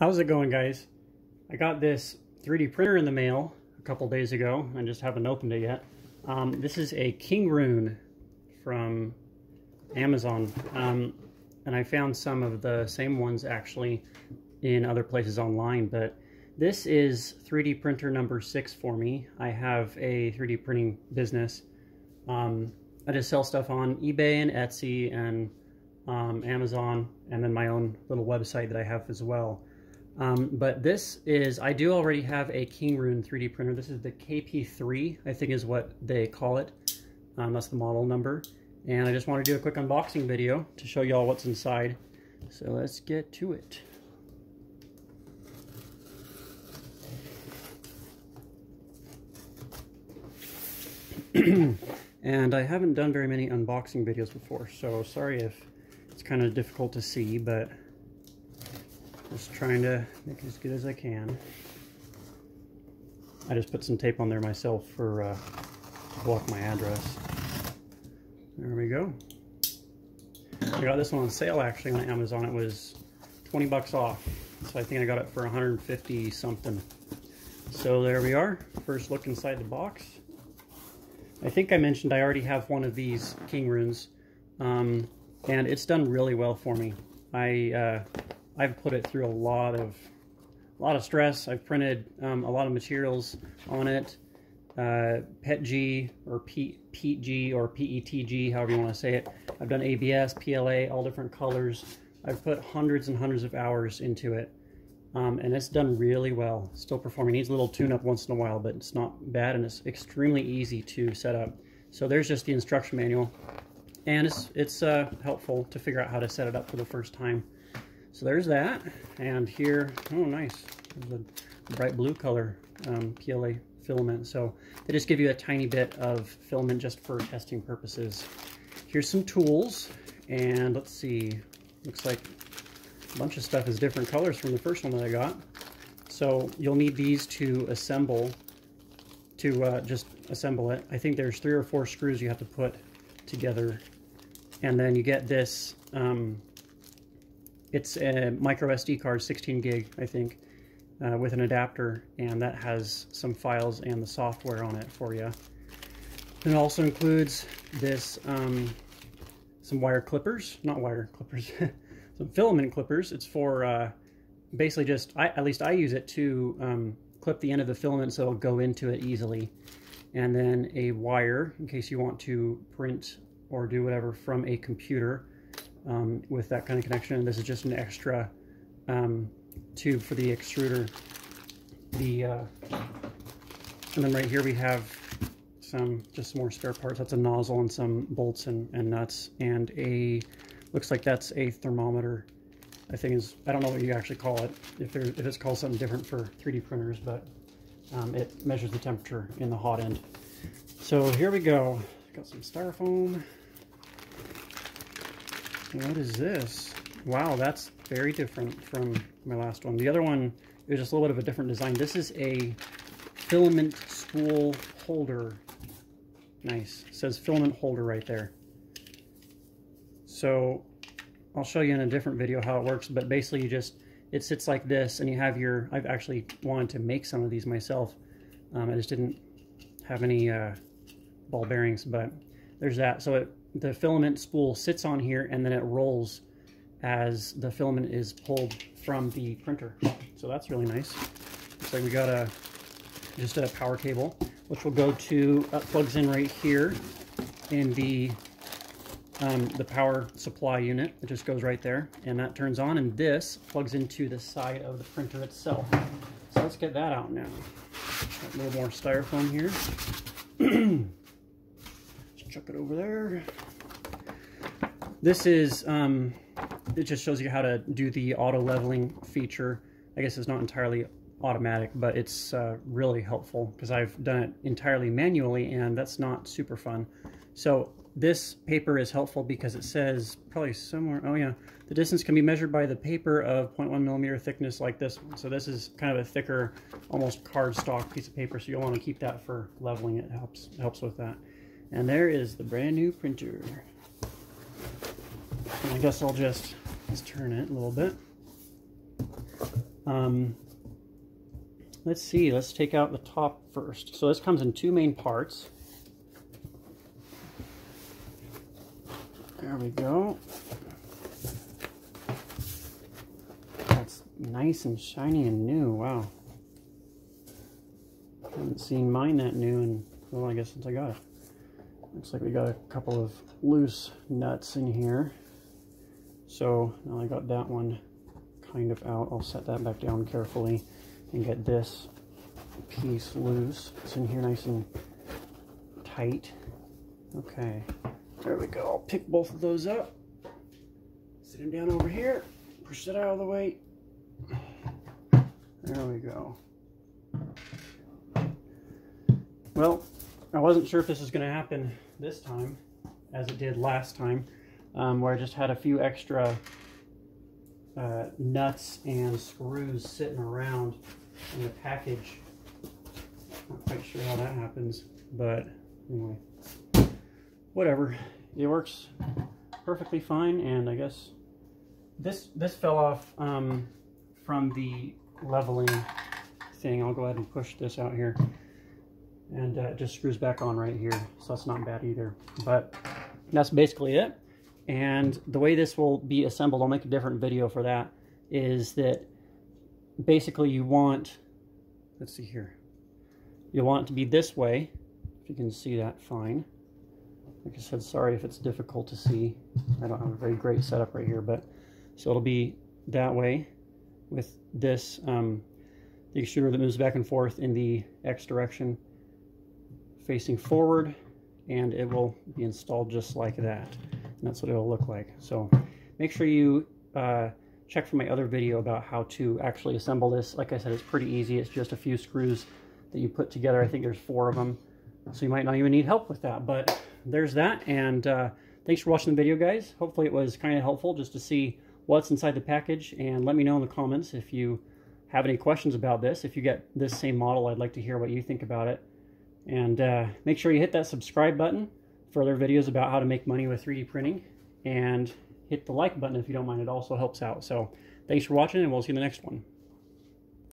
How's it going guys? I got this 3D printer in the mail a couple days ago and just haven't opened it yet. Um, this is a Kingroon from Amazon um, and I found some of the same ones actually in other places online but this is 3D printer number six for me. I have a 3D printing business. Um, I just sell stuff on eBay and Etsy and um, Amazon and then my own little website that I have as well. Um, but this is, I do already have a King Kingroon 3D printer. This is the KP3, I think is what they call it. Um, that's the model number. And I just want to do a quick unboxing video to show you all what's inside. So let's get to it. and I haven't done very many unboxing videos before, so sorry if it's kind of difficult to see, but just trying to make it as good as I can. I just put some tape on there myself for uh, to block my address. There we go. I got this one on sale actually on Amazon. It was 20 bucks off. So I think I got it for 150 something. So there we are. First look inside the box. I think I mentioned I already have one of these Kingroons. Um, and it's done really well for me. I uh, I've put it through a lot of a lot of stress. I've printed um, a lot of materials on it. Uh, PETG or P PETG or PETG, however you want to say it. I've done ABS, PLA, all different colors. I've put hundreds and hundreds of hours into it. Um, and it's done really well. Still performing. Needs a little tune-up once in a while, but it's not bad and it's extremely easy to set up. So there's just the instruction manual. And it's, it's uh, helpful to figure out how to set it up for the first time. So there's that. And here, oh nice, there's a bright blue color um, PLA filament. So they just give you a tiny bit of filament just for testing purposes. Here's some tools. And let's see, looks like a bunch of stuff is different colors from the first one that I got. So you'll need these to assemble, to uh, just assemble it. I think there's three or four screws you have to put together. And then you get this um, it's a micro SD card, 16 gig, I think, uh, with an adapter, and that has some files and the software on it for you. And It also includes this, um, some wire clippers, not wire clippers, some filament clippers. It's for uh, basically just, I, at least I use it to um, clip the end of the filament so it'll go into it easily. And then a wire in case you want to print or do whatever from a computer um, with that kind of connection. This is just an extra um, tube for the extruder. The uh, and then right here we have some just some more spare parts. That's a nozzle and some bolts and, and nuts and a looks like that's a thermometer. I think is I don't know what you actually call it if there if it's called something different for 3D printers, but um, it measures the temperature in the hot end. So here we go. Got some styrofoam. What is this? Wow, that's very different from my last one. The other one is just a little bit of a different design. This is a filament spool holder. Nice. It says filament holder right there. So I'll show you in a different video how it works, but basically you just, it sits like this and you have your, I've actually wanted to make some of these myself. Um, I just didn't have any uh, ball bearings, but there's that. So it the filament spool sits on here and then it rolls as the filament is pulled from the printer. So that's really nice. Looks like we got a just a power cable, which will go to, uh, plugs in right here in the um, the power supply unit. It just goes right there and that turns on and this plugs into the side of the printer itself. So let's get that out now. a little more styrofoam here. chuck it over there. This is, um, it just shows you how to do the auto leveling feature. I guess it's not entirely automatic, but it's uh, really helpful because I've done it entirely manually and that's not super fun. So this paper is helpful because it says probably somewhere, oh yeah, the distance can be measured by the paper of 0.1 millimeter thickness like this one. So this is kind of a thicker, almost cardstock piece of paper. So you'll want to keep that for leveling. It helps, helps with that. And there is the brand new printer. And I guess I'll just, just turn it a little bit. Um, let's see, let's take out the top first. So this comes in two main parts. There we go. That's nice and shiny and new, wow. Haven't seen mine that new in, well, I guess since I got it. Looks like we got a couple of loose nuts in here. So now I got that one kind of out. I'll set that back down carefully and get this piece loose. It's in here nice and tight. Okay, there we go. I'll pick both of those up. Sit them down over here. Push that out of the way. There we go. Well, I wasn't sure if this was going to happen this time, as it did last time, um, where I just had a few extra uh, nuts and screws sitting around in the package. Not quite sure how that happens, but anyway, whatever. It works perfectly fine, and I guess this this fell off um, from the leveling thing. I'll go ahead and push this out here and uh, it just screws back on right here so that's not bad either. But that's basically it. And the way this will be assembled I'll make a different video for that is that basically you want let's see here. You want it to be this way if you can see that fine. Like I said sorry if it's difficult to see. I don't have a very great setup right here but so it'll be that way with this um, the extruder that moves back and forth in the X direction facing forward and it will be installed just like that. And that's what it'll look like. So make sure you uh, check for my other video about how to actually assemble this. Like I said, it's pretty easy. It's just a few screws that you put together. I think there's four of them. So you might not even need help with that. But there's that. And uh, thanks for watching the video, guys. Hopefully it was kind of helpful just to see what's inside the package. And let me know in the comments if you have any questions about this. If you get this same model, I'd like to hear what you think about it. And uh, make sure you hit that subscribe button for other videos about how to make money with 3D printing. And hit the like button if you don't mind. It also helps out. So thanks for watching, and we'll see you in the next one.